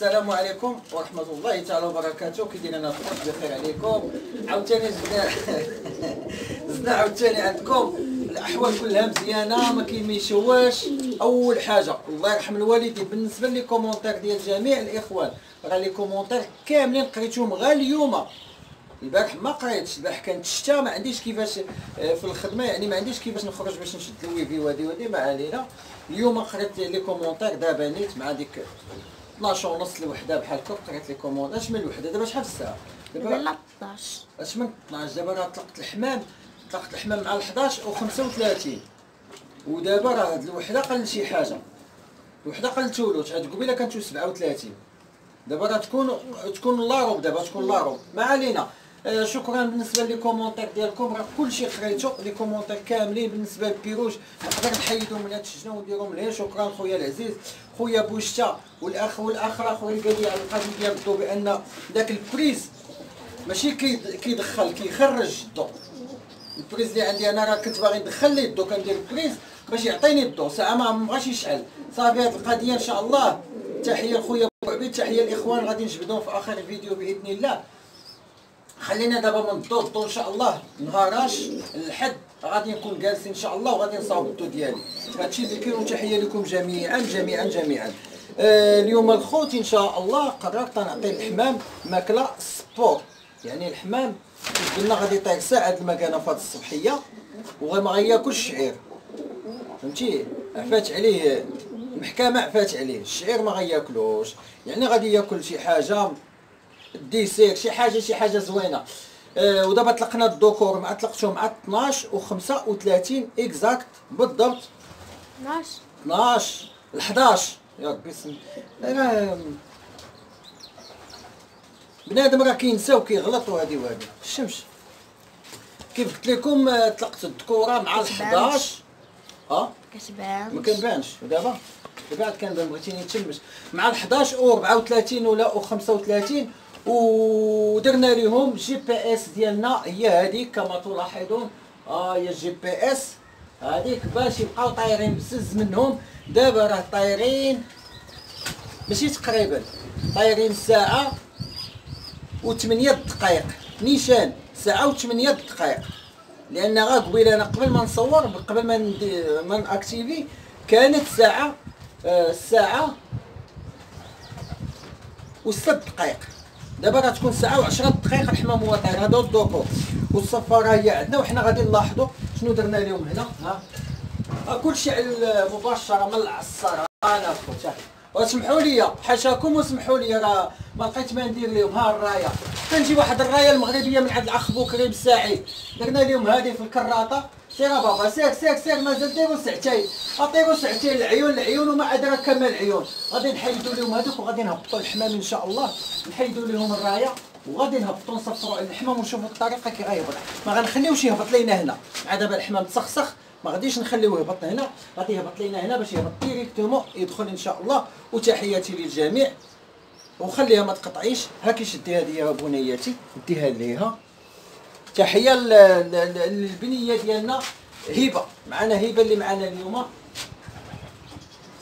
السلام عليكم ورحمة الله تعالى وبركاته. كي دايرين أنا بخير عليكم. عاوتاني زدنا زدنا عاوتاني عندكم. الأحوال كلها مزيانة ما كاين أول حاجة الله يرحم الوالدين بالنسبة les commentaires ديال جميع الإخوان راه les commentaires كاملين قريتهم غير اليوم. البارح ما قريتش البارح كانت الشتا ما عنديش كيفاش آه، في الخدمة يعني ما عنديش كيفاش نخرج باش نشد الويفي وهادي وهادي ما علينا. اليوم قريت لي كومونتير دابا نيت مع ديك 12 ونص الوحده بحال هكا قريت لي كومونتير اش من الوحدة؟ دابا شحال الساعة؟ دابا لا 12 اش من 12 دابا راه طلقت الحمام طلقت الحمام مع ال 11 و 35 ودابا راه هاد الوحدة قل شي حاجة. الوحدة قل تولوت عاد قبيلة كانت 37 دابا راه تكون تكون لاروب دابا تكون لاروب. ما علينا. آه شكرا بالنسبة لي كومونتير ديالكم. راه كلشي قريتو لي كومونتير كاملين بالنسبة لبيروج. نقدر نحيدهم من هاد الشجنة ونديرهم ليه شكرا خويا العزيز. خويا بوشتا والاخ والاخ الآخر اللي قال لي على القضية ديال الضو بأن داك ال prise ماشي كيد- كيدخل كيخرج الضوء ال prise اللي عندي أنا راه كنت باغي ندخل ليه الضو كندير ال prise باش يعطيني الضو. ساعه ما مبغاش يشعل. صافي هاد القضية إن شاء الله. تحية لخويا بو عبيد تحية الاخوان غادي نجبدهم في آخر الفيديو بإذن الله. خلينا دابا من الضو الضو إن شاء الله. نهاراش. الحد غادي نكون جالسين إن شاء الله وغادي نصاوب الضو ديالي. هادشي اللي كاين وتحية لكم جميعا جميعا جميعا. آه اليوم الخوت إن شاء الله قررت نعطي الحمام ماكلة سبور. يعني الحمام قلنا غادي يطير ساعة المكانة في هاد الصبحيه وما غياكلش الشعير فهمتي؟ عفات عليه. المحكمة عفات عليه. الشعير ما غياكلوش. يعني غادي ياكل شي حاجة الديسير شي حاجة شي حاجة زوينة. آه ودابا طلقنا الدوكور مع طلقتهم مع 12 و 35 إكزاكت بالضبط. 12 12 ال 11 يا ربي سم راه بنادم راه كينسى وكيغلط وهادي وهادي. الشمس. كيف قلت لكم آه، طلقت الذكوره مع ال 11 آه كتبان ما كنبانش دابا. عاد كنبان بغيتيني تشمس مع ال 11 و 34 ولا و 35 ودرنا لهم GPS ديالنا هي هذيك كما تلاحظون. آه هي ال GPS. هذيك باش يبقاو طايرين بزز منهم. دابا راه طايرين ماشي تقريبا طايرين ساعة وثمانية دقائق نيشان ساعة وثمانية دقائق لأن غا قبيلة أنا قبل ما نصور قبل ما ما نأكتيفي كانت ساعة آه، الساعة وست دقائق دابا غتكون ساعة وعشرة دقائق الحمام هو طاير. هذا الدوكو والصفارة هي عندنا وحنا غادي نلاحظوا شنو درنا لهم هنا. ها؟ كلشي على مباشرة من العصارة. أنا خوتي واسمحوا لي حاشاكم واسمحوا لي راه ما لقيت ما ندير لهم ها الراية. كنجي واحد الراية المغربية من عند الاخ بوكري بالساعي درنا لهم هذه في الكراطه سير بابا سير سير سير مازال ديروا ساعتين اطيروا ساعتين العيون العيون وما ادراك كما العيون غادي نحيدوا لهم هذوك وغادي نهبطوا الحمام إن شاء الله. نحيدوا لهم الراية وغادي نهبطوا نصفروا على الحمام ونشوفوا الطريقة كي غيهبط. ما غنخليوش يهبط لينا هنا. مع دابا الحمام تسخسخ ما غاديش نخليوه يهبط هنا. غادي يهبط لينا هنا باش يهبط directement يدخل إن شاء الله. وتحياتي للجميع. وخليها ما تقطعيش. هاكي شدي هذه يا بنياتي ديها ليها. تحية للبنية ديالنا. هبة. معنا هبة اللي معنا اليوم.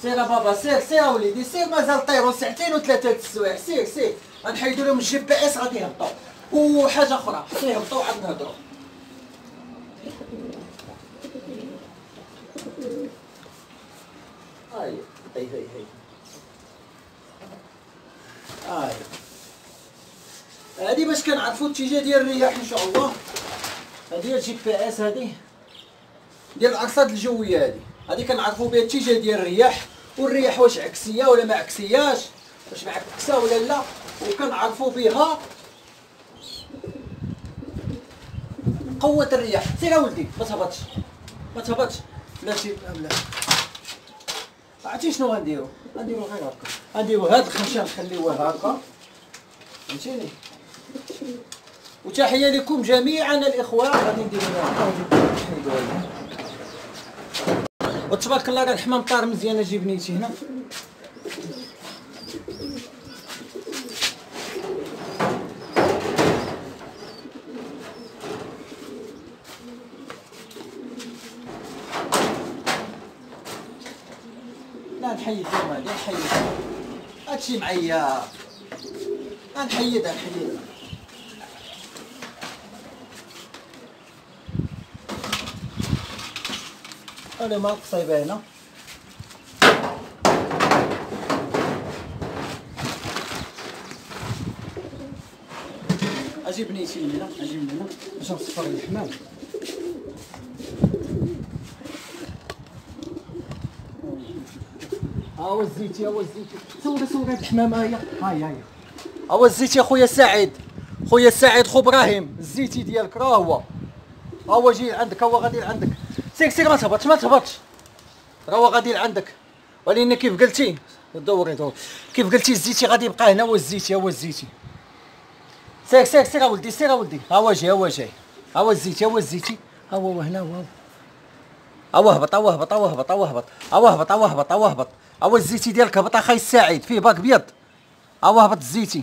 سير بابا سير سير وليدي سير مازال طيروا ساعتين وثلاثة السوايع. سير سير. غنحيدوا لهم ال GPS غادي يهبطوا وحاجة أخرى. حتى يهبطوا عاد نهضروا هاي هاي هاي هاي هادي باش كنعرفوا الاتجاه ديال الرياح إن شاء الله. هادي ال GPS هادي. ديال الارصاد الجوية هادي. هادي كنعرفوا بها الاتجاه ديال الرياح. والرياح واش عكسية ولا ما عكسياش؟ واش معكسه ولا لا؟ وكنعرفوا بها قوة الرياح. سير يا ولدي ما تهبطش. ما تهبطش. لا شي لا عرفتي شنو غنديرو؟ غنديرو غير هكا. غنديرو هاد الخنشه نخليوه هكا. فهمتيني؟ وتحية لكم جميعا الاخوان غادي نديرو لها وتبارك الله راه الحمام طار مزيان أجي بنيتي هنا. لا نحيد هادي نحيد هادشي معيا نحيدها نحيدها أنا ما قصيبه هنا أجي بنيتي من هنا أجي من هنا. باش نصفر الحمام. ها هو الزيت ها هو الزيت. صور صور هاد الحمام ها هي ها هي ها هو الزيت يا خويا سعيد. خويا سعيد خو إبراهيم الزيتي ديالك راه هو. ها هو جاي عندك ها هو غادي لعندك سير سير ما تهبطش ما تهبطش راه هو غادي لعندك ولكن كيف قلتي دوري دور كيف قلتي الزيتي غادي يبقى هنا هو الزيتي هو الزيتي سير سير سير اولدي سير اولدي ها هو جاي ها هو جاي ها هو الزيتي ها هو الزيتي ها هو هو هنا هو هو. أو اهبط أو اهبط أو اهبط أو اهبط أو اهبط أو اهبط أو اهبط أو الزيتي ديالك هبط اخاي السعيد فيه باك بيض أو اهبط الزيتي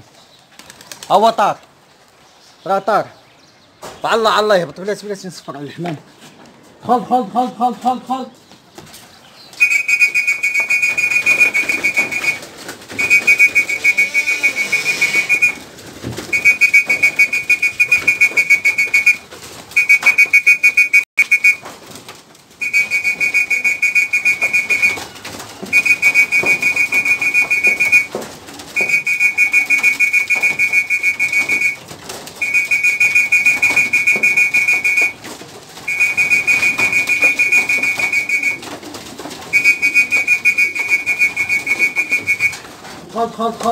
هو طار راه طار الله الله يهبط بلاتي بلاتي نصفر على الحمام halt, halt, halt, halt, halt, halt.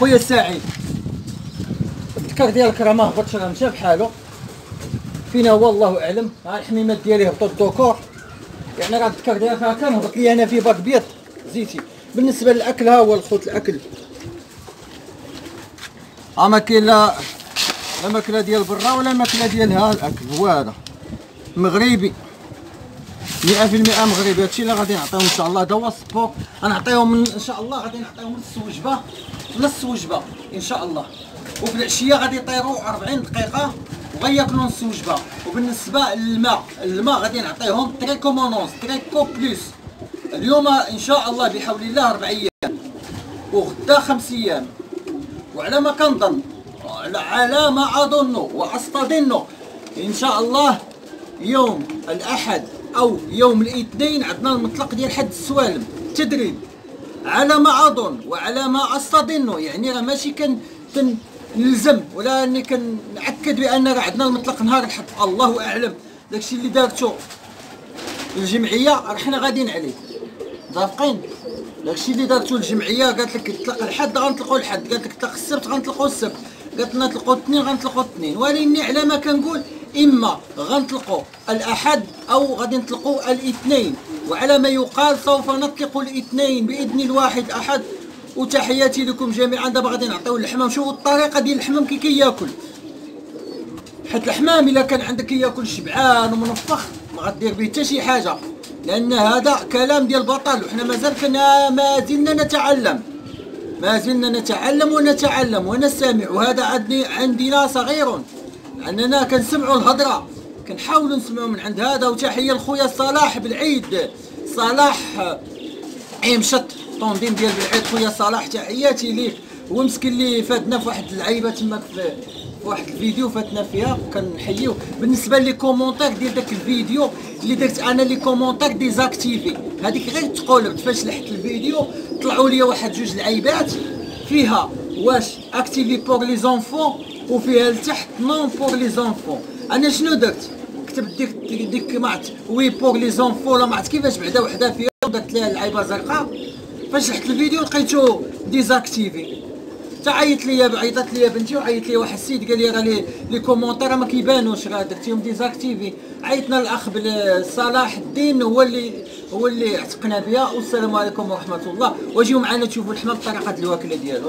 خويا سعيد الذكر ديالك راه ما هبطش راه مشى بحالو. فين هو الله أعلم. ها الحميمات ديالي هبطوا الدكور يعني راه الذكر ديالك راه كان هبط لي أنا في باك بيض زيتي. بالنسبة للأكل ها هو الخوت الأكل. ها ما كاين لا لا ماكلة ديال برا ولا ماكلة ديال ها الأكل؟ هو هذا. مغربي. 100% مغربي. هادشي اللي غادي نعطيهم إن شاء الله. هذا هو ال sport غنعطيهم إن شاء الله غادي نعطيهم نص وجبه نص وجبة إن شاء الله. وفي العشية غادي يطيروا 40 دقيقة وغياكلوا نص وجبة. وبالنسبة للماء الماء غادي نعطيهم trichomonas Tricho Plus. اليوم إن شاء الله بحول الله أربع أيام وغدا خمس أيام. وعلى ما كنظن على ما أظن وأستظن إن شاء الله يوم الأحد أو يوم الاثنين عندنا المطلق ديال حد السوالم. تدريب. على ما أظن وعلى ما استظن يعني راه ماشي كن نلزم ولا أني كنأكد بأن راه عندنا المطلق نهار الحد الله أعلم. داكشي اللي دارتو الجمعية راه حنا غاديين عليه. متفقين داكشي اللي دارتو الجمعية قالت لك تطلق الحد غنطلقوا الحد. قالت لك تطلق السبت غنطلقوا السبت. قالت لنا طلقوا الاثنين غنطلقوا الاثنين ولكن على ما كنقول إما غنطلقوا الأحد أو غادي نطلقوا الإثنين. وعلى ما يقال سوف نطلق الاثنين بإذن الواحد أحد. وتحياتي لكم جميعا. دابا غادي نعطيو الحمام شوفوا الطريقة ديال الحمام كي كياكل حيت الحمام إلا كان عندك ياكل شبعان ومنفخ ما غدير به حتى شي حاجة. لأن هذا كلام ديال بطل. وحنا مازال كنا ما زلنا نتعلم. ما زلنا نتعلم ونتعلم ونستمع. وهذا عندي عندنا صغير. أننا كنسمعوا الهضرة. كنحاولوا نسمعوا من عند هذا وتحية لخويا صلاح بالعيد. صلاح اي مشط tandem ديال بالعيد. خويا صلاح تحياتي ليك. هو مسكين اللي فادنا في واحد اللعيبة تماك في واحد الفيديو فاتنا فيها. كنحييو. بالنسبة les commentaires ديال داك الفيديو اللي درت أنا les commentaires désactivés هذيك غير تقولبت. فاش لحت الفيديو طلعوا لي واحد جوج لعيبات فيها واش activé pour les enfants وفيها لتحت non pour les enfants أنا شنو درت؟ كتبت ديك ديك, mais oui pour les enfants ولا ما كيفاش بعدا وحدة فيها ودرت ليها اللعيبه زرقاء فاش لحت الفيديو لقيتو désactivé. حتى عيط ليا عيطت ليا بنتي وعيط ليا واحد السيد قال لي راه les les commentaires ما كيبانوش راه درتيهم désactivés. عيطنا الاخ صلاح الدين هو اللي هو اللي عتقنا بها والسلام عليكم ورحمة الله. واجيو معنا تشوفوا الحمام بطريقة الواكله ديالو.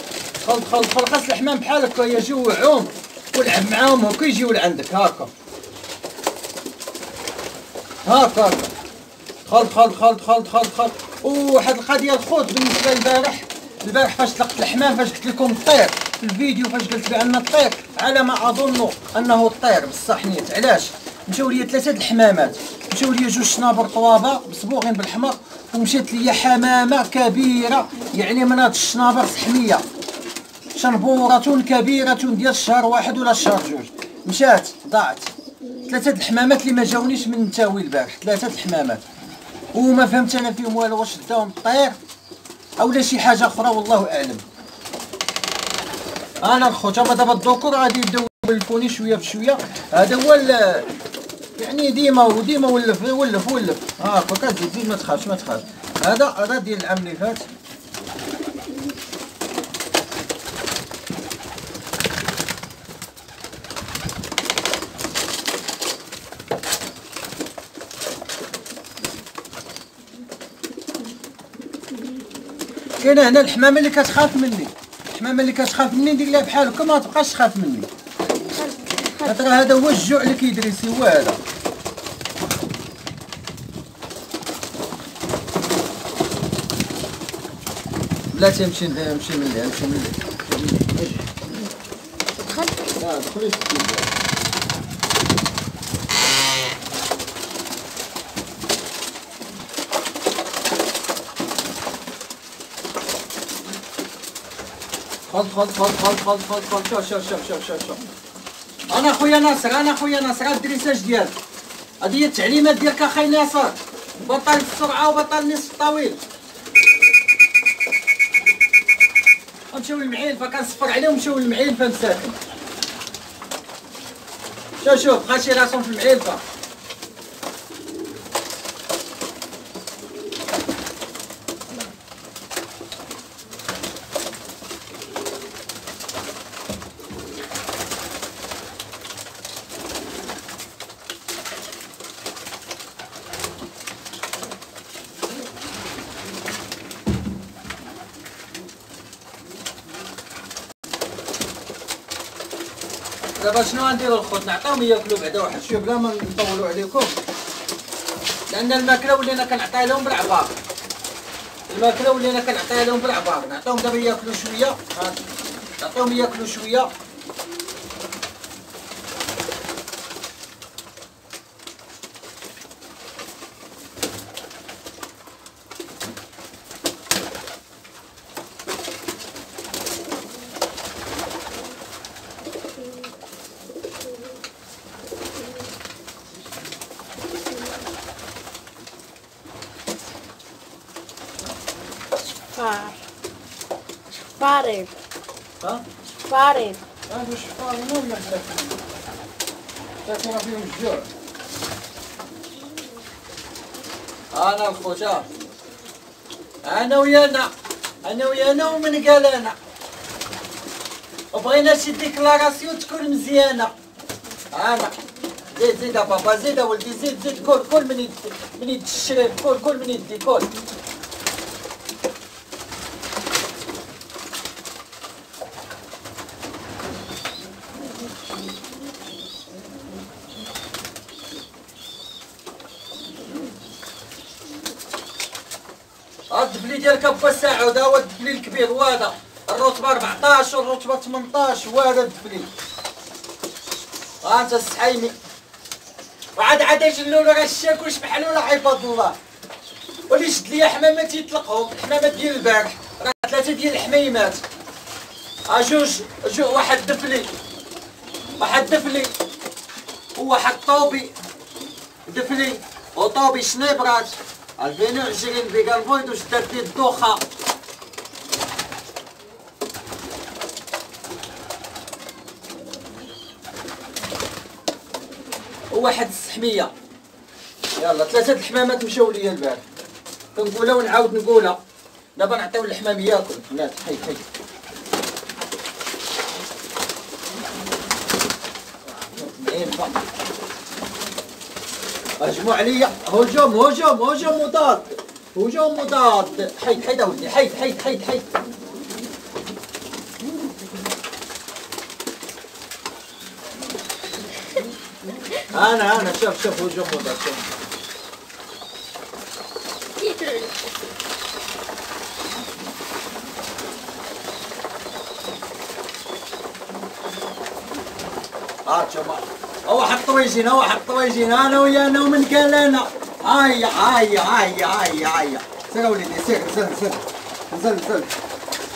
خلط خلط خلط خاص الحمام بحال هكا يجوعهم ولعب معاهم هكا يجيو لعندك. هكا هكا خلط خلط خلط خلط خلط خلط وواحد القضية الخوت بالنسبة للبارح. البارح فاش طلقت الحمام فاش قلت لكم الطير. في الفيديو فاش قلت بأن الطير على ما أظن أنه الطير. بصح نيت. علاش؟ مشاو لي ثلاثة الحمامات. مشاو لي جوج شنابر طوابة مصبوغين بالحمر. ومشات لي حمامة كبيرة. يعني من هاد الشنابر سحمية. شنبوره كبيرة ديال الشهر واحد ولا الشهر جوج. مشات ضاعت. ثلاثة الحمامات اللي ما جاونيش من التاوي البارح. ثلاثة الحمامات. وما فهمت أنا فيهم والو واش داهم الطير أو لا شي حاجة أخرى والله أعلم. أنا الخوت أما دابا الذكور غادي يبداو يولفوني شوية بشوية. هذا هو يعني ديما وديما ولف ولف ولف. ها كتزيد زيد ما تخافش ما تخافش. هذا هذا ديال العام اللي فات. كاينة هنا الحمامه اللي كتخاف مني. الحمامه اللي كتخاف مني ندير لها بحال هكا ما تبقاش تخاف مني. خاطر هذا هو الجوع اللي كيدريسي هو هذا. بلاتي نمشي نمشي من اللي نمشي من اللي دخل. لا دخلي خذ خذ خذ خذ خذ خذ خذ شوف شوف شوف شوف شوف شوف أنا خويا ناصر أنا خويا ناصر. هاد الدريساج ديالك هادي هي التعليمات ديالك أخي ناصر. بطل السرعة وبطل النصف الطويل. نمشيو للمعيلفه كنصفر عليهم نمشيو للمعيلفه مساكن شوف شوف بقى شي راسهم في المعيلفه شنو غنديرو الخوت نعطيهم ياكلوا بعدا واحد. شوية بلا ما نطولوا عليكم. لأن الماكلة ولينا كنعطيها لهم بالعبار. الماكلة ولينا كنعطيها لهم بالعبار. نعطيهم دابا ياكلوا شوية. نعطيهم ياكلوا شوية Far. Fare. ها Fare. هادو الشفار المهم محتاجين تاكل فيهم الجوع أنا الخوشة انا ويانا أنا ومن قال انا وبغينا شي ديكلاراسيون تكون مزيانه أنا زيد زيد بابا زيد ولدي زيد زيد كل كل من يد من يد الشريف كل كل من يدي كل الدبلي ديال كابا سعود ها هو الدبلي الكبير هو هذا الرتبة 14 والرتبة 18 هو هذا الدبلي ها انت السحيمي. وعاد عاد يجلو راه الشاك واش بحال ولا عباد الله؟ ولي شد ليا حمامات يطلقهم الحمامات ديال البارح. راه ثلاثة ديال الحميمات. ها جوج جو واحد دفلي. واحد دفلي. وواحد طوبي. دفلي. وطوبي شنيبرات 2020 فيجان بوينت وش دارت لي الدوخه وواحد السحميه يلا ثلاثة الحمامات مشاو ليا البارح كنقولها ونعاود نقولها. دابا نعطيو الحمام ياكل. بنات حي حي. هجموا عليا هجوم هجوم هجوم مضاد هجوم مضاد حيد حيد اولدي حيد حيد حيد حيد أنا أنا. شوف شوف مضاد شوف. ها شوف. هو حط طويجين هو حط طويجين أنا ويانا ومن قال أنا. هيا هيا هيا هيا هيا سير وليدي سير نزل نزل نزل نزل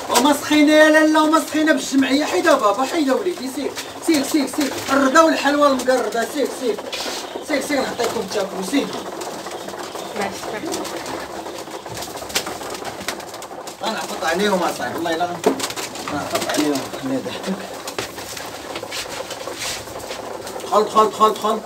ومسخينه يا لالا ومسخينه بالجمعيه حيدا بابا حيدا وليدي سير سير سير. سير الرضا والحلوى المقردة سير. سير سير سير نعطيكم تاكلوا سير أنا عفط عليهم اصاحبي والله الا أنا عفط عليهم خليني ضحكك خلط خلط خلط خلط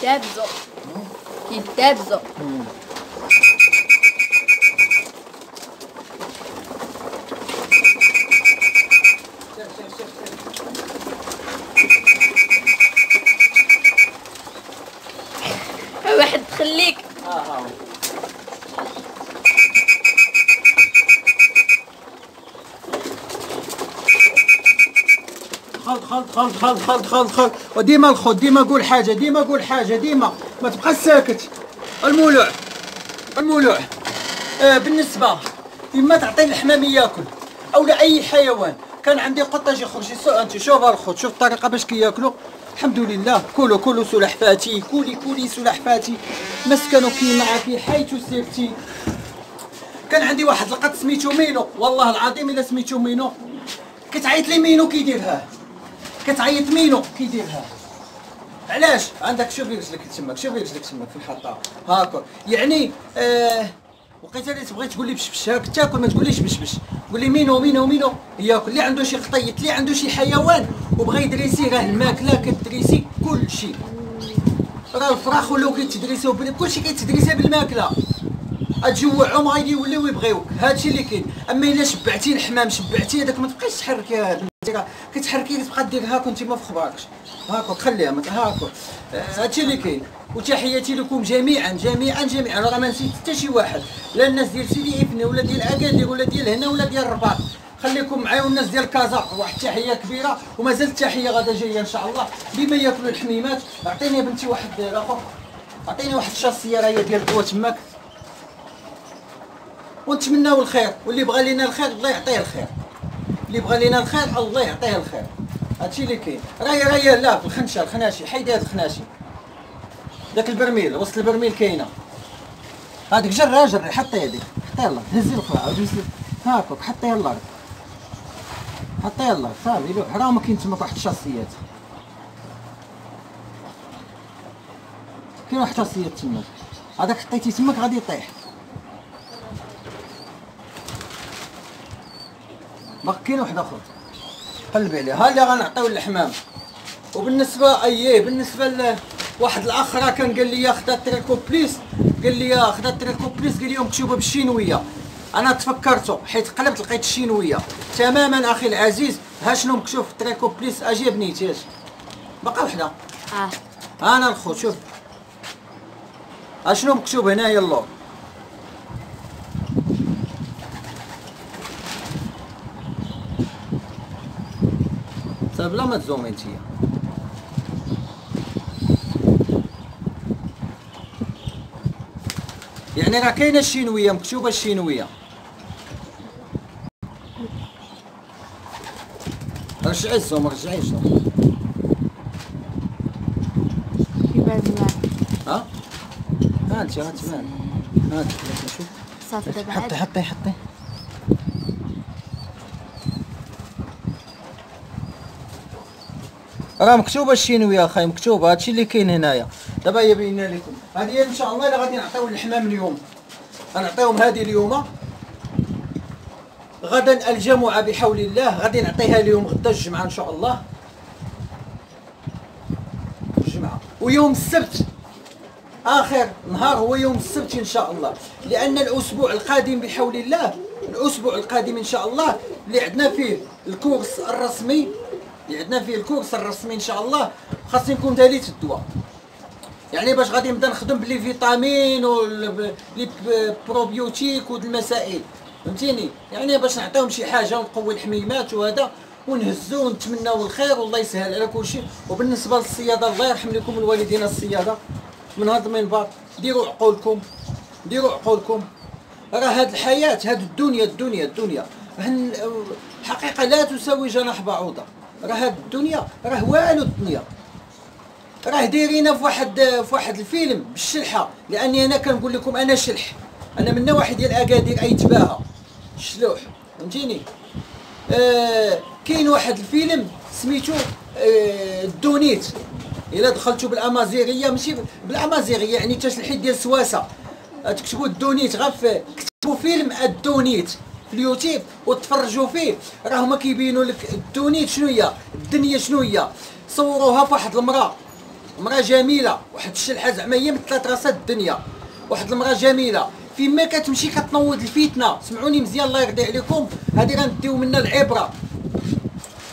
كذاب زو كذاب زو واحد تخليك آه آه خلط خلط خلط خلط خلط خلط خلط. وديما الخط ديما قول حاجة ديما قول حاجة ديما. ما تبقى ساكت. المولوع المولوع. آه بالنسبة لما تعطي الحمام ياكل أو لأي حيوان. كان عندي قطة يخرج يسوق أنت شوف الخط شوف الطريقة باش كياكلوا الحمد لله كلوا كلوا سلحفاتي كولي كولي سلحفاتي مسكنوا كي معك حيث سرتي كان عندي واحد لقط سميتو مينو. والله العظيم الا سميتو مينو كتعيط لي مينو كيديرها. كتعيط مينو كيديرها علاش؟ عندك شوفي رجلك تماك شوفي رجلك تماك في الحطة؟ هاكا يعني آه وقيته اللي تبغي تقول لي بشبش هاك تاكل ما تقوليش بشبش قول لي مينو مينو. مينو ياكل اللي عنده شي خطيط اللي عنده شي حيوان وبغى يدريسي راه الماكله كتدريسي كل شيء راه الفراخ ولاو كيتدريسيو كلشي كيتدريسي بالماكلة. تجوعهم غادي يوليو يبغيوك هادشي اللي كاين. أما إلا شبعتي الحمام شبعتي هذاك ما تبقايش تحركي هذا كتحركي تبقى دير هاك وانت ما في خباركش هاكا خليها ما هاكا آه، هادشي اللي كاين. وتحياتي لكم جميعا جميعا جميعا. راه ما نسيت حتى شي واحد. لا الناس ديال سيدي إبني ولا ديال اكادير ولا ديال هنا ولا ديال الرباط. خليكم معايا. والناس ديال كازا واحد التحيه كبيرة ومازال التحيه غادا جاية إن شاء الله. بما ياكلوا الحميمات أعطيني بنتي واحد الآخر أعطيني واحد الشاصيه راهي ديال قوة تماك. ونتمناو الخير. واللي بغى لينا الخير الله يعطيه الخير. اللي بغى لينا الخير الله يعطيه الخير. هادشي اللي كاين. راهي راهي لا الخنشة الخناشي حيد هاد الخناشي. داك البرميل وسط البرميل كاينة. هذيك جرها جري حطي يديك حطي يلا هزي الاخرى عاود هزي هاكاك حطيها الأرض حطيها الأرض صافي لو حرام كاين تما واحد الشاصيات كاين واحد الشاصيات تما. هذاك حطيتي تماك غادي يطيح. كاين واحد اخر قلبي عليه ها اللي غنعطيو الحمام؟ وبالنسبة اييه بالنسبة ل واحد الاخ راه كان قال لي خدا ال Tricho Plus قال لي خدا ال Tricho Plus قال لي مكتوبه بالشينويه أنا تفكرته حيت قلبت لقيت الشينويه تماما أخي العزيز ها شنو مكتوب في ال Tricho Plus أجي بنيتي اش بقى وحدة. آه. أنا الخوت شوف. اشنو مكتوب هنايا اللور طيب لا ما تزومي انتيا يعني راه كاينة الشينويه مكتوبه الشينويه رجعي الزوم رجعي الزوم يبان معاك ها؟ ها انت غتبان ها انت شوف صافي دابا حطي حطي حطي راه مكتوبة الشينويه اخاي مكتوبة. هادشي اللي كاين هنايا. دابا هي باينه لكم. هذه إن شاء الله اللي غادي نعطيو للحمام اليوم. غنعطيهم هذه اليوم. غدا الجمعة بحول الله. غادي نعطيها اليوم غدا الجمعة إن شاء الله. الجمعة. ويوم السبت. آخر نهار هو يوم السبت إن شاء الله. لأن الأسبوع القادم بحول الله الأسبوع القادم إن شاء الله اللي عندنا فيه الكورس الرسمي اللي عندنا فيه الكورس الرسمي إن شاء الله خاصني نكون داليت الدواء يعني باش غادي نبدا نخدم بلي فيتامين ولي بروبيوتيك ود المسائل. فهمتيني؟ يعني باش نعطيهم شي حاجة ونقوي الحميمات وهذا ونهزو ونتمناو الخير والله يسهل على كل شيء. وبالنسبة للصيادة الله يرحم لكم الوالدين الصيادة. من هذا المنبر ديروا عقولكم. ديروا عقولكم. راه هاد الحياة هاد الدنيا الدنيا الدنيا. الحقيقة لا تساوي جناح بعوضة. راه هاد الدنيا راه والو الدنيا. راه دايرينا في واحد في واحد الفيلم بالشلحة. لأني أنا كنقول لكم أنا شلح. أنا من نواحي ديال أكادير اي تباهى الشلوح فهمتيني؟ آه كاين واحد الفيلم سميتو آه الدونيت. إلا دخلتوا بالأمازيغية ماشي بالأمازيغية يعني تشلحيت ديال سواسة. تكتبوا الدونيت غير كتبوا فيلم الدونيت. في اليوتيوب وتفرجوا فيه. راه هما كيبينوا لك الدونيت شنو هي الدنيا شنو هي. صوروها في واحد المرأة امراه جميلة واحد الشلحه زعما هي مثل ثلاث راسات الدنيا. واحد المرأة جميلة فيما كتمشي كتنوض الفتنه سمعوني مزيان الله يرضي عليكم. هذه غنديو منها العبرة.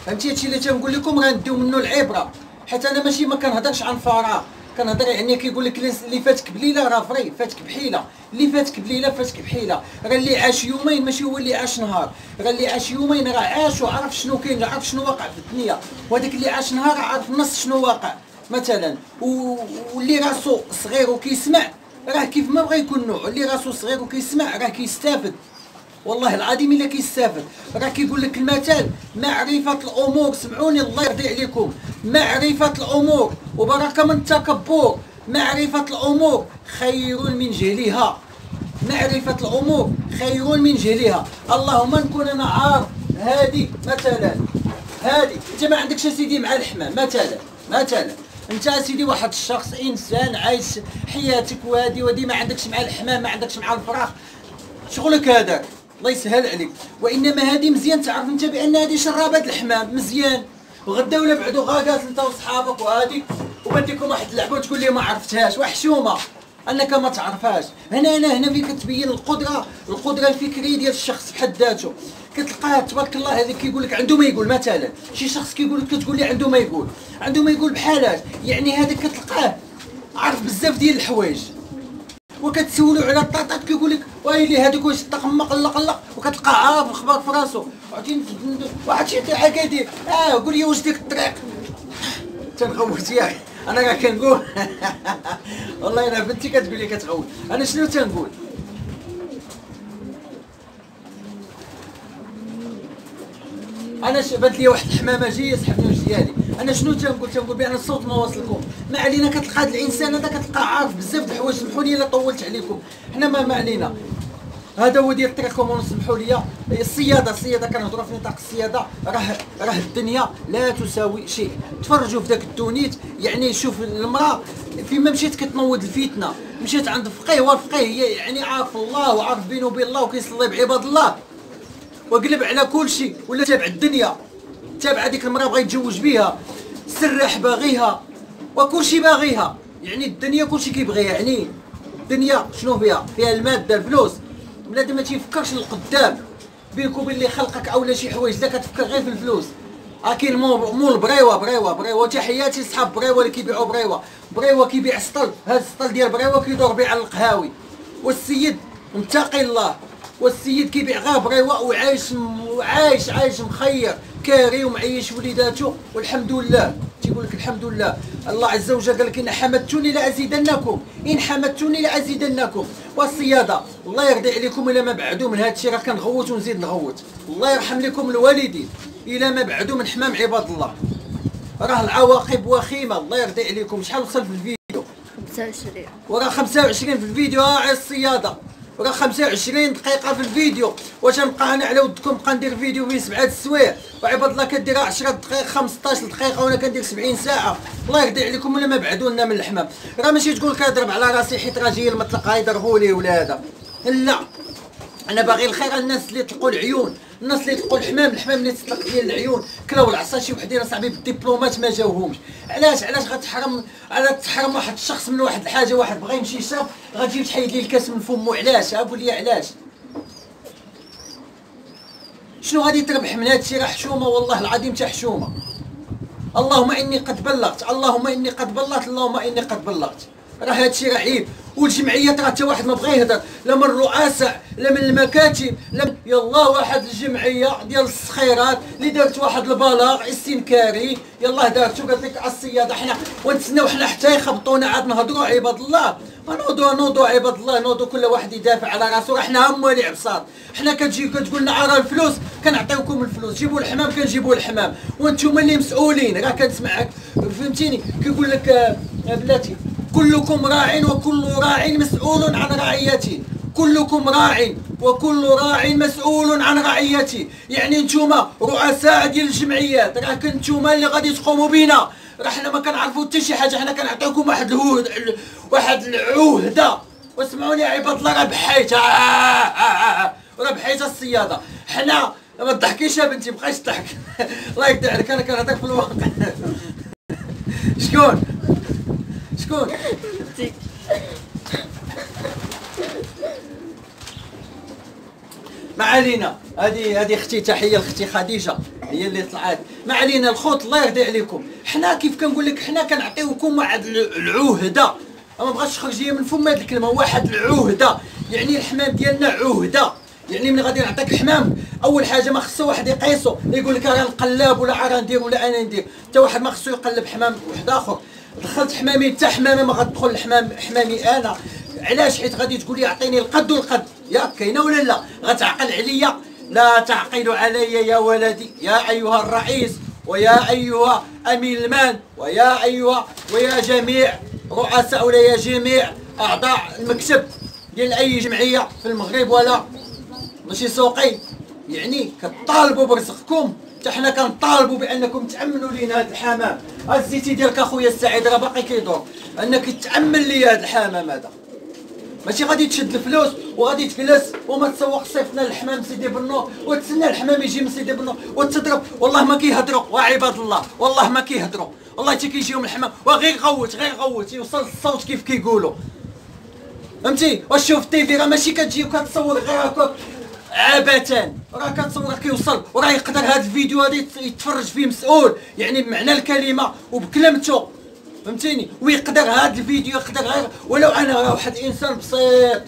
فهمتي؟ هادشي اللي تنقول لكم غنديو منه العبرة. حيت أنا ماشي ما كنهضرش عن فراغ. كنهضر يعني كيقول لك اللي- فاتك بليلة راه فري فاتك بحيلة. اللي فاتك بليلة فاتك بحيلة. راه اللي عاش يومين ماشي هو اللي عاش نهار. راه اللي عاش يومين راه عاش وعرف شنو كاين عرف شنو واقع في الدنيا. وهذاك اللي عاش نهار عارف نص شنو واقع. مثلا واللي راسو صغير وكيسمع راه كيف ما بغى يكون نوع. اللي راسو صغير وكيسمع راه كيستافد. والله العظيم إلا كيستافد راه كيقول لك المثل معرفة الأمور سمعوني الله يرضي عليكم. معرفة الأمور وبركة من التكبر معرفة الأمور خير من جهلها. معرفة الأمور خير من جهلها. اللهم نكون أنا عارف هادي مثلا. هادي. أنت ما عندكش سيدي مع الحمام مثلا مثلا. انت سيدي واحد الشخص إنسان عايش حياتك وهادي وهادي ما عندكش مع الحمام ما عندكش مع الفراخ. شغلك هذاك. الله يسهل عليك. وإنما هذه مزيان. تعرف أنت بأن هذه شرابات الحمام مزيان. وغدا ولا بعدو غاكات أنت وصحابك وهذيك وبديكم واحد اللعبة وتقول لي ما عرفتهاش. وحشومة. أنك ما تعرفهاش. هنا هنا هنا فين كتبين القدرة. القدرة الفكرية ديال الشخص بحد ذاته. كتلقاه تبارك الله هذاك كيقول لك عنده ما يقول مثلا. شي شخص كيقول لك كتقول لي عنده ما يقول. عنده ما يقول بحالات يعني هذاك كتلقاه عارف بزاف ديال الحوايج. وكتسولو على الطاطات كيقول لك ويلي هذاك واش الطقم قلق قلق وكتلقى عارف الخبار في راسو وعرفتي واحد شي تاع كيدير آه قول لي واش ديك الطريق. تنغوت ياك. أنا راه كنقول. والله أنا بنتي كتقول لي كتغوت أنا شنو تنقول؟ أنا بانت لي واحد الحمامة جاية سحبني وجه ديالي أنا شنو تنقول؟ تنقول بأن الصوت ما واصلكم ما علينا كتلقى هذا الإنسان هذا كتلقى عارف بزاف د الحوايج. سمحوا لي الا طولت عليكم. حنا ما, ما علينا. هذا هو ديال الطريق كومون سمحوا لي. الصيادة الصيادة كنهضروا في نطاق الصيادة. راه راه الدنيا لا تساوي شيء. تفرجوا في ذاك الدونيت. يعني شوف المرأة فيما مشيت كتنوض الفتنة. مشيت عند الفقيه والفقيه يعني عارف الله وعارف بينه وبين الله وكيصلي بعباد الله. وقلب على كل شيء ولا تابع الدنيا. تابع هذيك المرأة بغى يتزوج بها سرح باغيها. وكل شيء باغيها. يعني الدنيا كل شيء كيبغيها. يعني الدنيا شنو فيها؟ فيها الماده الفلوس. بنادم ما تيفكرش للقدام. بينك وبين اللي خلقك أو لا شي حوايج لا كتفكر غير في الفلوس. ها كاين مول مول بريوة بريوة بريوة. تحياتي لصحاب بريوة اللي كيبيعوا بريوة. بريوة كيبيع سطل هذا السطل ديال بريوة كيدور به على القهاوي. والسيد متقي الله. والسيد كيبيع غير بريوه وعايش وعايش عايش مخير كاري ومعيش وليداتو والحمد لله. تيقول لك الحمد لله. الله عز وجل قال لك إن حمدتوني لأزيدنكم إن حمدتوني لأزيدنكم. والصيادة الله يرضي عليكم إلى ما بعدوا من هذا الشيء راه كنغوت ونزيد نغوت. الله يرحم لكم الوالدين إلى ما بعدوا من حمام عباد الله. راه العواقب وخيمة الله يرضي عليكم. شحال وصل في الفيديو؟ 25 وراه 25 في الفيديو ها على الصيادة. وراه 25 دقيقة في الفيديو واش نبقى أنا على ودكم نبقى ندير فيديو فيه سبعة السوايع وعباد الله كدير 10 دقائق 15 دقيقة وأنا كندير 70 ساعة. الله يرضي عليكم ولا ما بعدوا لنا من الحمام. راه ماشي تقول كنضرب على راسي حيت راجل المطلق يضربوا لي ولا هذا لا. أنا باغي الخير على الناس اللي يطلقوا العيون الناس اللي يطلقوا الحمام الحمام اللي تطلق ديال العيون. كلاو العصا شي وحدين أصاحبي بالدبلومات ما جاوهمش. علاش؟ علاش غتحرم؟ على تحرم واحد الشخص من واحد الحاجة واحد بغى يمشي يشرب غتجي تحيد ليه الكاس من فمو علاش؟ قول لي علاش؟ شنو غادي تربح من هذا الشيء راه حشومة والله العظيم تا حشومة. اللهم إني قد بلغت اللهم إني قد بلغت اللهم إني قد بلغت. راه هادشي عيب والجمعيات راه حتى واحد ما بغى يهضر. لا من الرؤساء لا من المكاتب لا من يلا واحد الجمعية ديال الصخيرات اللي دارت واحد البلاغ استنكاري. يلا دارتو قالت لك الصيادة حنا ونتسناو حنا حتى يخبطونا عاد نهضروا عباد الله. نوضوا نوضوا عباد الله نوضوا كل واحد يدافع على راسو. راه حنا همالي عبصات حنا كتجي كتقول لنا راه الفلوس. كنعطيوكم الفلوس. جيبوا الحمام كنجيبوا الحمام. وأنتم اللي مسؤولين. راه كنسمعك. فهمتيني؟ كيقول لك آه، بلاتي كلكم راع وكل راع مسؤول عن رعيته كلكم راع وكل راع مسؤول عن رعيته يعني نتوما رؤساء ديال الجمعيات راه كنتوما اللي غادي تقوموا بينا. راه حنا ما كنعرفوا حتى شي حاجة حنا كنعطيوكم واحد الهود واحد العهدة. واسمعوني يا عباد الله راه بحيت. آه آه آه راه بحيت الصيادة. حنا ما تضحكيش يا بنتي بقايش تضحك. الله يقطع عليك أنا كنهضرك في الواقع. شكون؟ شكون ما علينا. هذه هذه أختي تحية لاختي خديجة. هي اللي طلعت. ما علينا. الخوت الله يرضي عليكم. حنا كيف كنقول لك حنا كنعطيوكم واحد العهدة. ما بغاتش تخرج ليا من فم هذه الكلمة. واحد العهدة. يعني الحمام ديالنا عهدة. يعني ملي غادي نعطيك حمام أول حاجة ما خصو واحد يقيسو. يقول لك راه نقلب ولا راه ندير ولا أنا ندير. حتى واحد ما خصو يقلب حمام واحد آخر. دخلت حمامي حتى حمامه ما غتدخل الحمام حمامي أنا. علاش؟ حيت غادي تقول لي أعطيني القد والقد. يا كاينة ولا لا؟ غتعقل عليا. لا تعقل علي يا ولدي. يا أيها الرئيس ويا أيها أمين المال ويا أيها ويا جميع رؤساء ولا يا جميع أعضاء المكتب. ديال أي جمعية في المغرب ولا ماشي سوقي يعني كطالبوا برزقكم. حتى حنا كنطالبوا بأنكم تأمنوا لينا هذا الحمام. الزيتي ديالك أخويا السعيد راه باقي كيدور. أنك تأمن لي هذا الحمام هذا. ماشي غادي تشد الفلوس وغادي تجلس وما تسوق صيفنا الحمام سيدي بنو وتسنى الحمام يجي من سيدي بنو وتضرب والله ما كيهضروا وعباد الله والله ما كيهضروا والله حتى كيجيهم الحمام. وغير غوت غير غوت يوصل الصوت كيف كيقولوا. فهمتي؟ واش شوف la télé راه ماشي كتجي وكتصور غير هكاك. عبثا راه كتصور كيوصل وراه يقدر هذا الفيديو هذا يتفرج فيه مسؤول. يعني بمعنى الكلمة وبكلمته. فهمتيني؟ ويقدر هذا الفيديو يقدر غير ولو أنا واحد إنسان بسيط.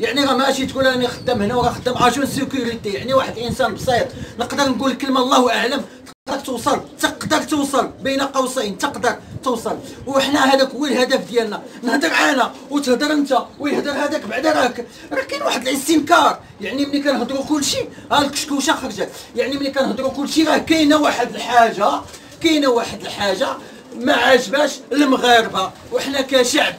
يعني راه ماشي تقول أنا خدام هنا وراه خدام agent sécurité. يعني واحد إنسان بسيط. نقدر نقول كلمة الله أعلم. تقدر توصل. تقدر توصل. بين قوسين. تقدر توصل. وحنا هذاك هو الهدف ديالنا. نهضر أنا وتهضر أنت ويهضر هذاك بعدا راك. راه كاين واحد الاستنكار. يعني ملي كنهضروا كلشي ها الكشكوشة خرجت. يعني ملي كنهضروا كلشي راه كاينة واحد الحاجة. كاينة واحد الحاجة ما عجباش المغاربة. وحنا كشعب.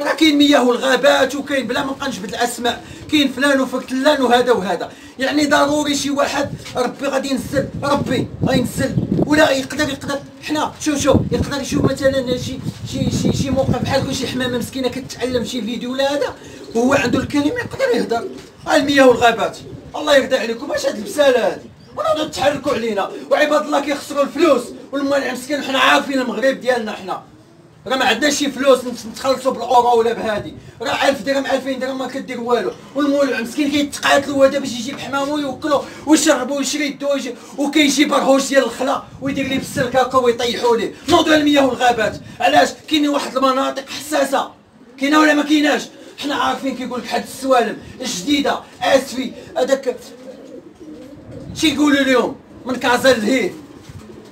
راه كاين مياه والغابات وكاين بلا ما نبقى نجبد الأسماء كاين فلان وفلان وهذا وهذا. يعني ضروري شي واحد ربي غادي ينزل ربي غينزل ولا يقدر يقدر. حنا شوف شوف يقدر يشوف مثلا شي شي شي شي موقف بحال شي حمامة مسكينة كتعلم شي فيديو ولا هذا وهو عنده الكلمة يقدر يهضر. المياه والغابات. الله يرضى عليكم اش هاد البسالة هادي؟ ونوضوا تحركوا علينا. وعباد الله كيخسروا الفلوس والموالع مسكين حنا عارفين المغرب ديالنا حنا. راه ما عندناش شي فلوس نت- نتخلصوا بالاورو ولا بهادي. راه 1000 درهم 2000 درهم ما كدير والو. والمولع مسكين كيتقاتل هو دابا باش يجيب حمامو ويوكلو ويشربو ويشري الدو ويجي- وكيجي برهوش ديال الخلا ويدير ليه بالسلك هكا ويطيحوا ليه. نوضوا المياه والغابات. علاش؟ كاينين واحد المناطق حساسة. كاينة ولا ما كايناش؟ حنا عارفين كيقول لك حد السوالم الجديدة آسفي. هذاك شي يقولوا لهم من كازا لهيه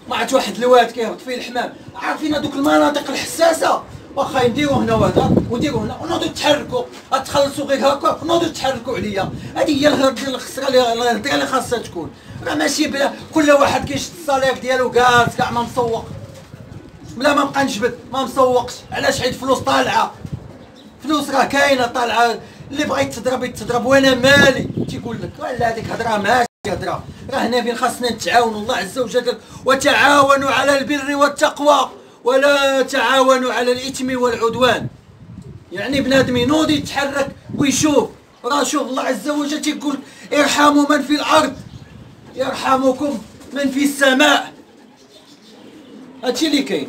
ما عرفت واحد الواد كيهبط فيه الحمام. عارفين هذوك المناطق الحساسة؟ واخا نديرو هنا وهذا ونديرو هنا ونوضو نتحركوا تخلصوا غير هكا ونوضو تحركوا عليا. هذه هي الهضره ديال الخسرة اللي اللي خاصها تكون. راه ماشي بلا كل واحد كيشد الصالير ديالو جالس كاع ما مسوق. بلا ما بقى نجبد ما مسوقش. علاش حيت فلوس طالعة؟ فلوس راه كاينة طالعة. اللي بغيت تضرب يتضرب وأنا مالي. تيقول لك ولا هذيك هضرة ماشي. هضره راه هنا فين خاصنا نتعاونوا الله عز وجل وتعاونوا على البر والتقوى ولا تعاونوا على الإثم والعدوان. يعني بنادم ينوض يتحرك ويشوف. راه شوف الله عز وجل تيقول ارحموا من في الأرض يرحمكم من في السماء. هادشي اللي كاين.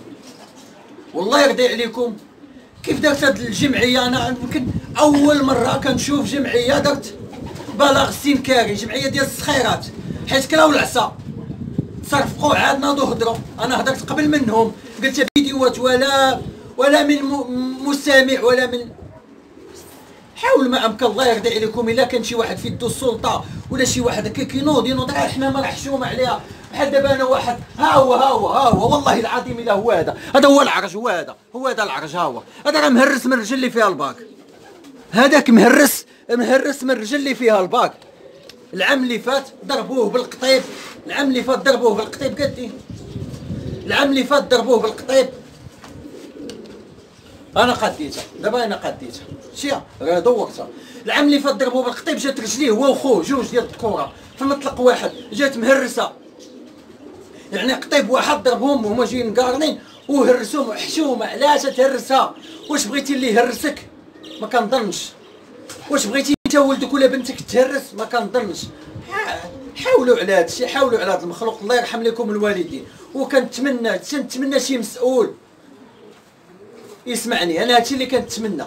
والله يرضي عليكم. كيف دارت هاد الجمعية؟ أنا يمكن أول مرة كنشوف جمعية دارت بلاغ استنكاري جمعية ديال الصخيرات حيت كلاو العصا تصرفقوا عاد ناضوا هضروا أنا هضرت قبل منهم. قلت فيديوهات ولا ولا من مستمع ولا من حاول ما أمكن الله يرضي عليكم. إلا كان شي واحد في يدو السلطة ولا شي واحد هكا كينوض ينوض. راه الحمامه راه حشومه عليها. بحال دابا أنا واحد. ها هو ها هو ها هو. والله العظيم إلا هو هذا. هذا هو العرج هو هذا. هو هذا العرج ها هو. هذا راه مهرس من الرجل اللي فيها الباگ. هذاك مهرس مهرس من الرجل اللي فيها الباك. العام اللي فات ضربوه بالقطيب. العام اللي فات ضربوه بالقطيب قدي العام اللي فات ضربوه بالقطيب. أنا قديتها دابا أنا قديتها شي راه دورتها العام اللي فات ضربوه بالقطيب جات رجليه هو وخوه جوج ديال الكره في مطلق واحد جات مهرسة. يعني قطيب واحد ضربهم وهما جايين قارنين وهرسوهم حشومه علاش تهرسها؟ واش بغيتي اللي يهرسك؟ ما كنظنش. واش بغيتي انت ولدك ولا بنتك تهرس؟ ما كنظنش. حا- حاولوا على هذا الشيء حاولوا على هذا المخلوق. الله يرحم لكم الوالدين. وكنتمنى كنتمنى شي مسؤول. يسمعني أنا هادشي اللي كنتمنى.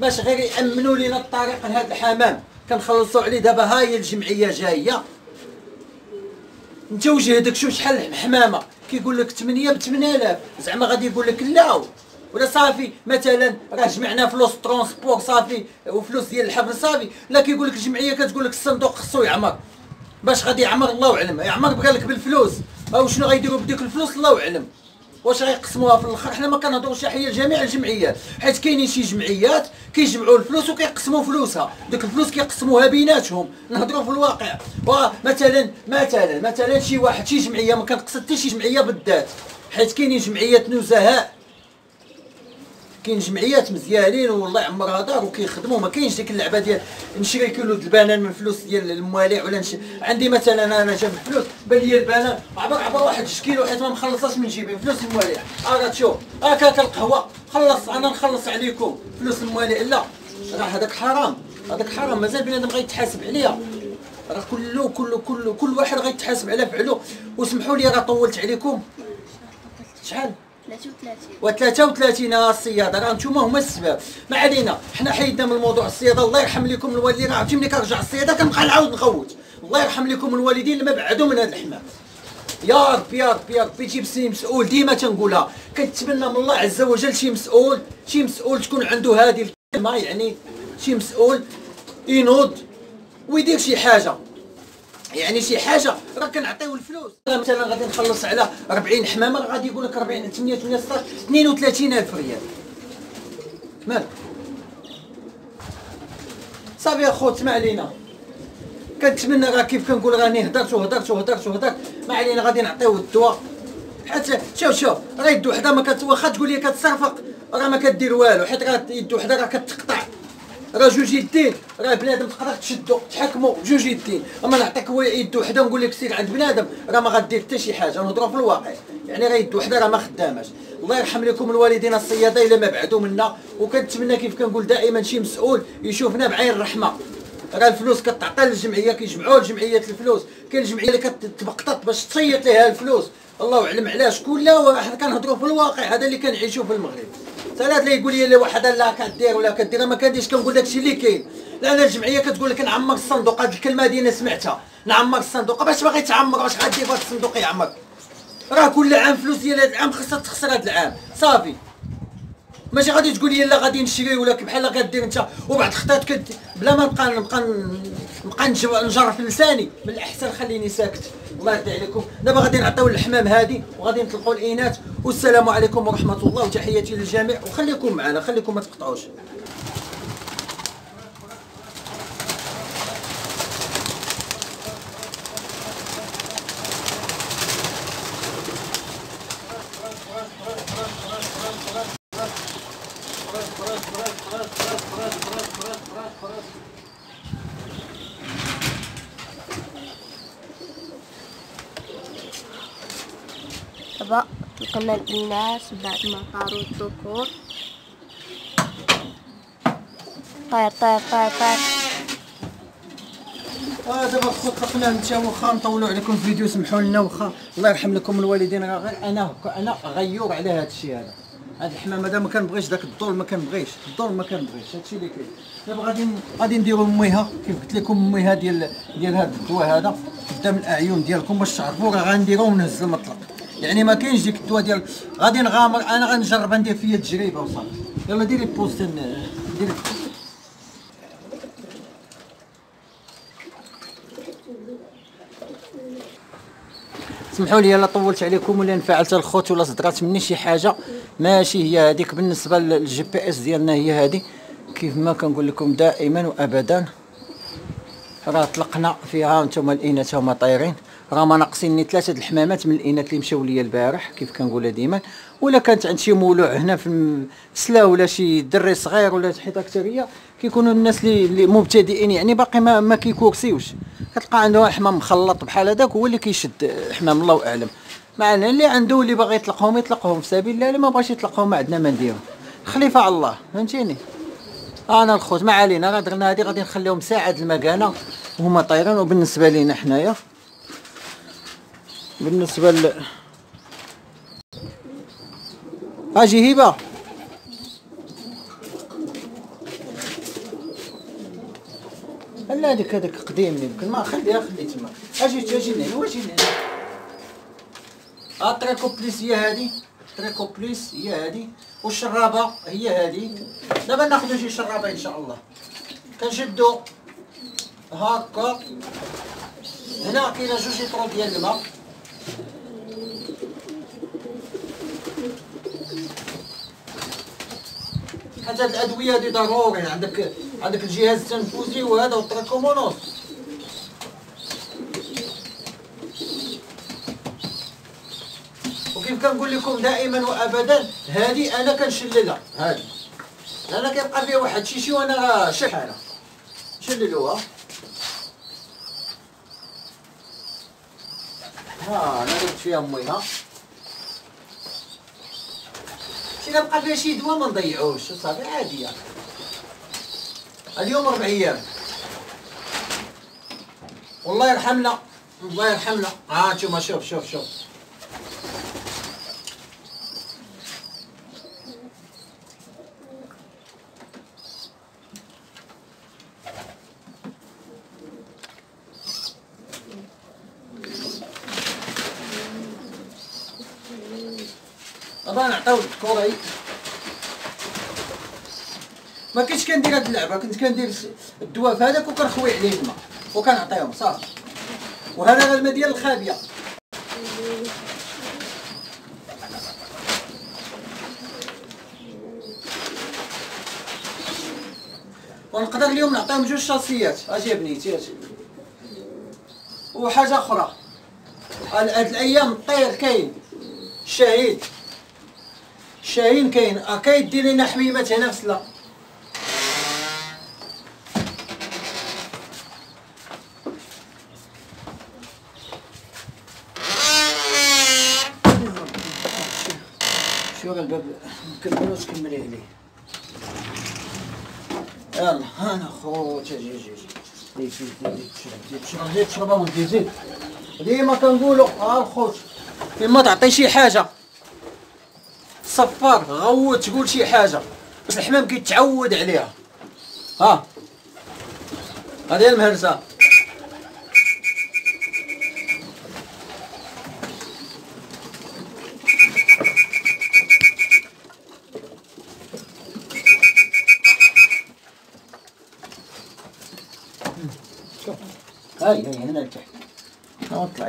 باش غير يأمنوا لنا الطريق لهذا الحمام. كنخلصوا عليه. دابا ها هي الجمعية جاية. انت وجهدك شوف شحال حمامة. كيقول لك 8 ب 8000 زعما غادي يقول لك لا. ولا صافي مثلا راه جمعنا فلوس ترونسبور صافي وفلوس ديال الحفل صافي لا كيقول لك الجمعيه كتقول لك الصندوق خصو يعمر. باش غادي يعمر الله أعلم. يعمر بغى لك بالفلوس. أو شنو غيديروا بديك الفلوس الله أعلم. واش غيقسموها في الأخر؟ حنا ما كنهضروش حيا لجميع الجمعيات. حيت كاينين شي جمعيات كيجمعوا الفلوس وكيقسموا فلوسها. ديك الفلوس كيقسموها بيناتهم. نهضروا في الواقع. ومثلا مثلا مثلا شي واحد شي جمعية ما كنقصد حتى شي جمعية بالذات. حيت كاينين جمعيات نزهاء. كاين جمعيات مزيانين والله يعمرها دار وكيخدموا ما كاينش ديك اللعبة ديال نشري كيلو د البنان من فلوس ديال المواليع ولا نش... عندي مثلا أنا جاب فلوس بان لي البنان عبر عبر واحد جوج كيلو حيت ما مخلصاش من جيبي. فلوس المواليع آه تشوف. هاكاك القهوه خلص أنا نخلص عليكم. فلوس المواليع لا. راه هذاك حرام. هذاك حرام. مازال بنادم غيتحاسب عليها راه كله كله كله كل واحد غيتحاسب على فعلو وسمحوا لي راه طولت عليكم. شحال؟ 33 و33 الصياده راه نتوما هما السبب. ما علينا. حنا حيدنا من موضوع الصياده الله يرحم لكم الوالدين. عرفتي ملي كنرجع. الصياده كنبقى نعاود نغوت. الله يرحم لكم الوالدين لما بعدوا من هذا الحمام. يا رب يا رب يا رب يجيب سي مسؤول. ديما تنقولها. كنتمنى من الله عز وجل شي مسؤول. شي مسؤول تكون عنده هذه الكلمة. يعني شي مسؤول. ينوض. ويدير شي حاجة. يعني شي حاجة راه كنعطيو الفلوس. مثلا غادي نخلص على 40 حمامة غادي يقول لك 40 8 8 16 32000 ريال. مالك صافي اخو تسمع علينا كنتمنى راه كيف كنقول راني هدرت وهدرت وهدرت وهدرت ما علينا غادي نعطيوه الدواء حتى شوف شوف راه يد وحدة ما كت واخا تقول لي كتصرفق راه ما كدير والو. حيت راه يد وحدة راه كتقطع. راه جوج يدين. راه بنادم تقدر تشدو تحكمو. بجوج يدين. أما نعطيك هو يد وحده ونقول لك سير عند بنادم راه ما غدير حتى شي حاجة. نهضروا في الواقع. يعني راه يد وحده راه ما خداماش. الله يرحم لكم الوالدين الصيادة إلا ما بعدوا منا. وكنتمنى كيف كنقول دائما شي مسؤول يشوفنا بعين الرحمة. راه الفلوس كتعطى للجمعية كيجمعوا الجمعيات الفلوس كاين الجمعيه اللي كتبقطط باش تصيط ليها الفلوس. الله اعلم علاش كلها حنا كنهضروا في الواقع هذا اللي كنعيشوا في المغرب. ثلاث لا يقول لي لا وحده لا كدير ولا كدير ما كنديرش كنقول الشيء اللي كاين. لا أنا الجمعية كتقول لك نعمر الصندوق هذه الكلمة هذه أنا سمعتها. نعمر الصندوق باش باغي تعمر واش غدير في الصندوق يعمر؟ راه كل عام فلوس ديال هذا العام خاصها تخسر هذا العام. صافي. ماشي غادي تقول لي لا غادي نشري ولا بحال غدير انت وبعد خطات كد بلا ما نبقى نبقى نبقى نجر في لساني. من الأحسن خليني ساكت. الله يرضي عليكم. دابا غادي نعطيو الحمام هادي وغادي نطلقوا الإناث. والسلام عليكم ورحمة الله وتحياتي للجميع. وخليكم معنا خليكم ما تقطعوش. طلقنا الإناث بعد ما طاروا الذكور طير طير طير طير. آه دابا خو طلقنا انت واخا نطولوا عليكم في فيديو سمحوا لنا واخا. الله يرحم لكم الوالدين. راه غير أنا أنا غيور على هذا الشيء هذا. هذا الحمام هذا ما كنبغيش ذاك الظلم ما كنبغيش. الظلم ما كنبغيش هذا الشيء اللي كاين. دابا غادي غادي نديروا ميها كيف قلت لكم ميها ديال ديال هذا الدواء هذا. قدام الأعين ديالكم باش تعرفوا راه غنديروا ونهز المطلق. يعني ما كاينش ديك الدواء ديال غادي نغامر أنا غنجرب ندير فيا تجربه وصافي. يلا ديري pause ديري سمحوا لي الا طولت عليكم ولا انفعلت الخوت ولا صدرات مني شي حاجة؟ ماشي هي هذيك بالنسبة لل GPS ديالنا هي هذه. كيف ما كنقول لكم دائما وابدا راه طلقنا فيها أنتم الإناث هما طايرين. راه ما ناقصيني ثلاثة الحمامات من الإناث اللي مشاو ليا البارح كيف كنقولها ديما. ولا كانت عند شي مولوع هنا في السلا ولا شي دري صغير ولا شي حيطة كتريه كيكونوا الناس اللي مبتدئين. يعني باقي ما ما كيكورسيوش. كتلقى عنده حمام مخلط بحال هذاك هو اللي كيشد حمام الله أعلم. معنا اللي عنده اللي باغي يطلقهم يطلقهم في سبيل الله اللي ما بغاش يطلقهم ما عندنا ما نديرو. خليفة على الله فهمتيني؟ أنا الخوت ما علينا غا درنا هادي غادي نخليهم ساعة المكانة وهما طايرين. وبالنسبة لينا حنايا بالنسبة ل أجي هبة. لا هذيك هذاك قديم يمكن؟ ما خليها خلي تما. أجي أجي لهنا واجي لهنا ها تريكو بليس هي هادي. تريكو بليس هي هادي. والشرابة هي هادي. دابا ناخذ شي شرابة إن شاء الله. كنشدو هكا. هنا كاينة جوج لترو ديال الماء. حتى هاد الادويه هادي ضروري عندك عندك الجهاز التنفسي وهذا والتراكومونوس. وكيف كنقول لكم دائما وابدا هذه أنا كنشللها. هذه. أنا كيبقى فيها واحد شيشي وأنا راه شح أنا شللوها. ها أنا درت فيها ميها شي بقى فيها شي دواء ما نضيعوش صافي عاديه اليوم أربع أيام. والله يرحمنا. الله يرحمنا. ها انتوما شوف شوف شوف. نعطيو الكوري. ما كنتش كندير هاد اللعبة كنت كندير الدواء في هذاك وكنخوي عليه الماء وكنعطيهم صافي. وهذا الماء ديال الخابيه ونقدر اليوم نعطيهم جوج شاصيات أجي بنيتي أجي. وحاجة أخرى. هاد الأيام الطير كاين. الشهيد الشاهين كاين. آه كيدي لينا حميمات هنا في سلا شو الباب مكملوش كملي عليه. يلا أنا خوت أجي أجي زيد زيد زيد تشرب زيد تشرب ولدي زيد. ديما كنقولوا ها الخوت. فيما تعطي شي حاجة. تصفر غوت تقول شي حاجة باش الحمام كيتعود عليها. ها؟ هذه هي المهرسه هاي هاي هنا لتحت نطلع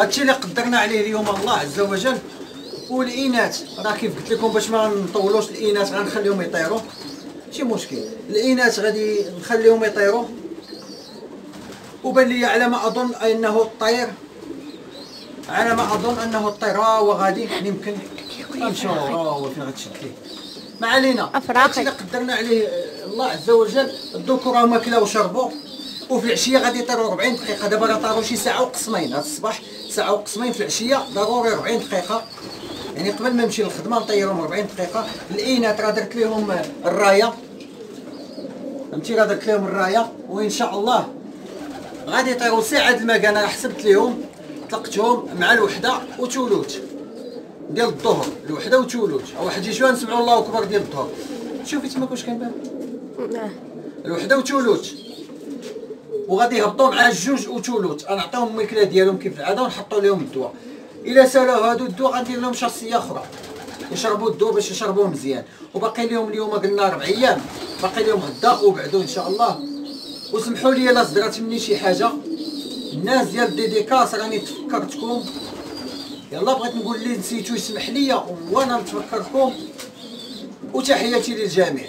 هادشي اللي قدرنا عليه اليوم الله عز وجل. والإناث راه كيف قلت لكم باش ما نطولوش الإناث غنخليهم يطيروا. ماشي مشكل الإناث غادي نخليهم يطيروا. وبان لي على ما أظن أنه الطير على ما أظن أنه الطير. هو غادي يمكن. نمشيو هو فين غتشد ليه ما علينا. هادشي اللي قدرنا عليه الله عز وجل الذكور راهم كلاو وشربوا وفي العشية غادي يطيروا 40 دقيقة. دابا راه طاروا شي ساعة وقسمين. هاد الصباح ساعة وقسمين في العشية ضروري 40 دقيقة. يعني قبل ما نمشي للخدمة نطيرهم 40 دقيقة. الاناث راه درت لهم الراية. فهمتي؟ راه درت لهم الراية. وإن شاء الله غادي يطيروا ساعة المكان. أنا حسبت لهم طلقتهم مع الوحدة وتولوت. ديال الظهر الوحدة وتولوت. واحد يجي شوية نسمعوا الله أكبر ديال الظهر. شوفي تما واش كان بان آه. الوحدة وتولوت. وغادي يهبطوا مع الجوج وتولوت أنا نعطيهم الماكله ديالهم كيف العادة ونحطوا لهم الدواء. إلا سالوا هادو الدواء غندير لهم شخصية أخرى. يشربوا الدواء باش يشربوه مزيان. وباقي لهم اليوم قلنا ربع أيام. باقي لهم غدا وبعدو إن شاء الله. وسمحوا لي الا صدرات مني شي حاجة. الناس ديال الديديكاس راني تفكرتكم. يلا بغيت نقول اللي نسيتو يسمح لي وأنا نتفكركم. وتحياتي للجميع.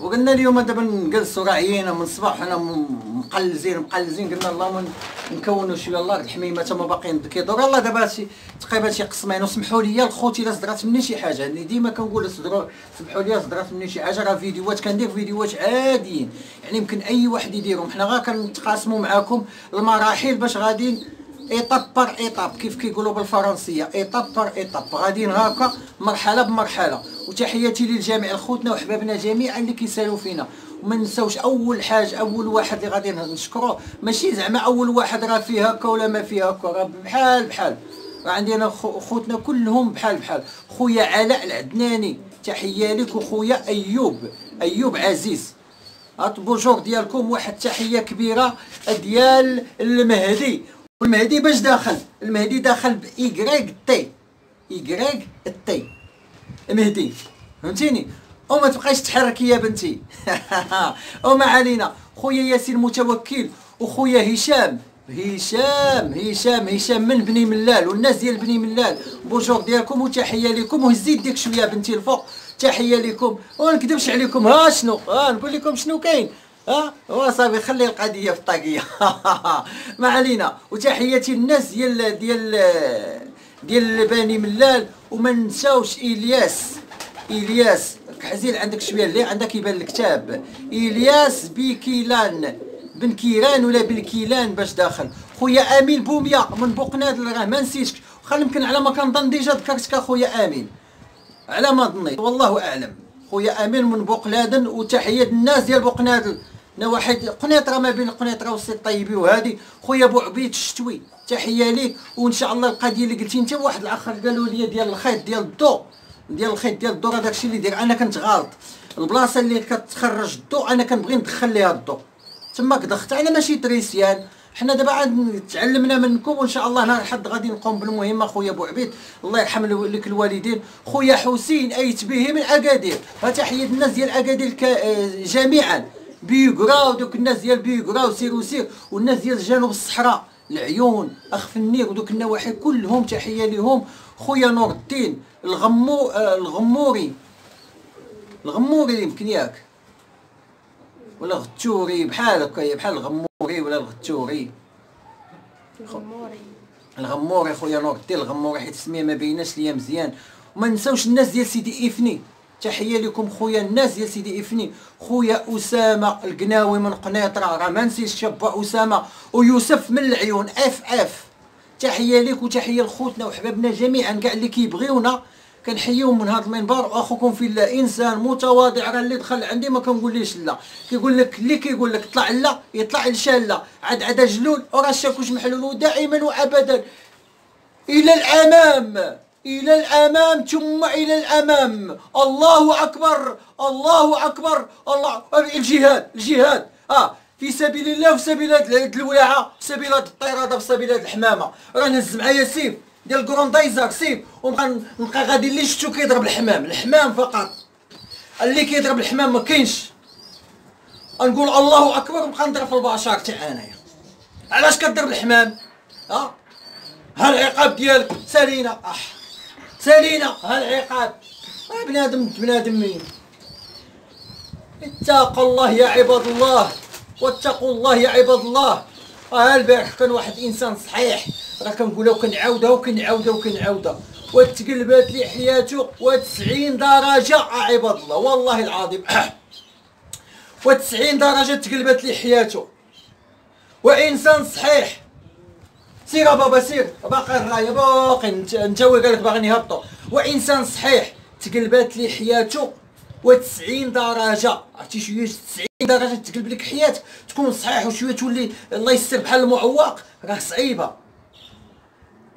وقلنا اليوم دابا نجلسوا راعيين من الصباح حنا مقلزين مقلزين. قلنا اللهم نكونوا شوية الله الحميمة تما باقيين كيدور الله دابا شي تقريبا شي قسمين. وسمحوا لي الخوت إلا صدرات مني شي حاجة. اللي ديما كنقول صدروا سمحوا لي صدرات مني شي حاجة. راه فيديوهات كندير فيديوهات عاديين. يعني يمكن أي واحد يديرهم. حنا غير كنتقاسموا معاكم المراحل باش غادي étape par étape كيف كيقولوا بالفرنسيه étape par étape غاديين هكا مرحله بمرحله وتحياتي للجميع خوتنا وحبابنا جميعا اللي كيسالوا فينا وما نساوش اول حاجة اول واحد اللي غادي نشكروه ماشي زعما اول واحد راه فيه هكا ولا ما فيه هكا راه بحال بحال راه عندنا خو- خوتنا كلهم بحال بحال خويا علاء العدناني تحيه لك وخويا ايوب ايوب عزيز هات بونجور ديالكم واحد التحيه كبيره ديال المهدي والمهدي باش داخل المهدي داخل بايكغيك تي ايكغيك تي مهدي فهمتيني؟ وما تبقايش تحركي يا بنتي. وما علينا. خويا ياسين متوكل وخويا هشام. هشام هشام هشام من بني ملال والناس ديال بني ملال. بونجور ديالكم وتحية لكم وهزيت ديك شوية بنتي الفوق. تحية لكم وما نكذبش عليكم. ها شنو؟ ها نقول لكم شنو كاين؟ ها؟ هو صافي خلي القضية في الطاقيه ما علينا. وتحياتي للناس ديال ديال ديال بني ملال. وما نساوش إلياس. إلياس حزين عندك شوية اللي عندك يبان الكتاب. إلياس بكيلان. بن كيران ولا بالكيلان باش داخل. خويا آمين بوميا من بوقناد راه ما نسيتك. خل يمكن على ما كنظن déjà ذكرتك اخويا آمين. على ما ظنيت. والله أعلم. خويا آمين من بوقنادل وتحية الناس ديال بوقنادل نواحي قنيطره ما بين قنيطره والسي الطيبي وهادي خويا بو عبيد الشتوي تحية ليك وإن شاء الله القضية اللي قلتي أنت واحد الآخر قالوا لي ديال الخيط ديال الضوء ديال الخيط ديال الضوء هذاك الشيء اللي دير أنا كنت غلط. البلاصة اللي كتخرج الضوء أنا كنبغي ندخل ليها الضوء تماك ضغط أنا ماشي électricien. حنا دابا عاد تعلمنا منكم وإن شاء الله نهار الحد غادي نقوم بالمهمة خويا بو عبيد. الله يرحم لك الوالدين. خويا حسين أيت به من أكادير. فتحيه الناس ديال أكادير جميعا بيغرا ودوك الناس ديال بيغرا وسير وسير والناس ديال جنوب الصحراء العيون اخ فنير ودوك النواحي كلهم تحية لهم خويا نور الدين الغمو آه، الغموري. الغموري يمكن ياك. ولا غتوري بحال هكا بحال الغموري ولا الغتوري. غموري الغموري خويا نور الدين الغموري حيت السميه ما بيناش ليا مزيان. وما نساوش الناس ديال سيدي إفني. تحية لكم خويا الناس ديال سيدي إفني خويا أسامة القناوي من قنيطره راه ما شابه أسامة ويوسف من العيون أف أف. تحية ليك وتحية لخوتنا وحبابنا جميعا كاع اللي كيبغيونا. كنحييهم من هذا المنبر وأخوكم في الله إنسان متواضع راه اللي دخل عندي ما كنقوليش لا. كيقول لك اللي كيقول لك طلع لا يطلع لشاله عاد عاد جلول وراه الشاكوش محلول ودائما وابدا. إلى الأمام. إلى الأمام ثم إلى الأمام. الله أكبر الله أكبر الله الجهاد الجهاد. آه في سبيل الله وفي سبيل الولاعة في سبيل الطيرادة في سبيل الحمامة. راه نهز معايا سيف ديال كروندايزر سيف. ونبقى نبقى غادي اللي شفتو كيضرب الحمام. الحمام فقط. اللي كيضرب الحمام ما كاينش. نقول الله أكبر ونبقى نضرب في البشر تاع انايا علاش كضرب الحمام؟ ها ها العقاب ديالك سالينا اح سالينا ها العقاب آه بنادم بنادم مين اتقوا الله يا عباد الله واتقوا الله يا عباد الله. ها البارح كان واحد إنسان صحيح؟ راه كنقولها وكنعاودها وكنعاودها وكنعاودها وتقلبات لي حياته و90 درجة آه عباد الله والله العظيم. و90 درجة تقلبت لي حياته. وإنسان صحيح. سير بابا سير باقي الرايه باقي انت هو قالك باغي نهبطو. وإنسان صحيح تقلبات لي حياته و90 درجة. عرفتي شوية؟ 90 درجة تقلب لك حياتك تكون صحيح وشوية تولي الله يستر بحال المعوق راه صعيبة.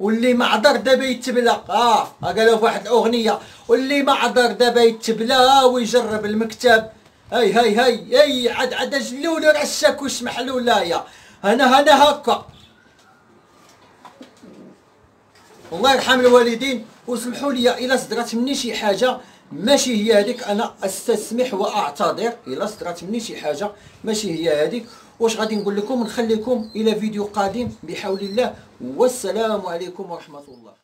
واللي ما عذر دابا يتبلى. آه قالوا في واحد الأغنية. واللي ما عذر دابا يتبلى ويجرب المكتب. هاي هاي هاي هاي عاد عاد جلول راه الشاكوش محلوله يا أنا أنا هكا. الله يرحم الوالدين وسمحوا لي إلا صدرت مني شي حاجة. ماشي هي هذيك أنا أستسمح وأعتذر. إلا صدرت مني شي حاجة ماشي هي هذيك. واش غادي نقول لكم؟ نخليكم إلى فيديو قادم بحول الله. والسلام عليكم ورحمة الله.